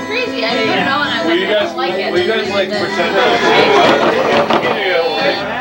crazy. I put it on. I you like, I guys, don't like it. will you guys like pretend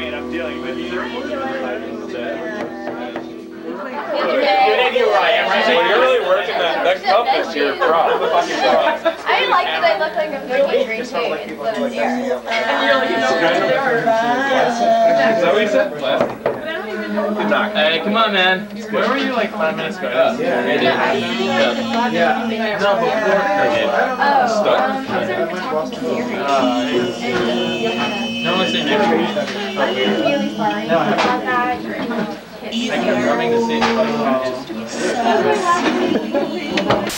mean, I'm dealing with you. Good idea where I am right now. You're really working that, that cup is your prop. I like that I look like I'm green tea instead of beer. Is that what you said? Good knock. Hey, come on, man. Where were you like five minutes ago? Yeah. No, before. Oh, Stuck. um, I was over talking to Gary. And Johanna. say next week. I'm really sorry about that. I kept rubbing the same place. So-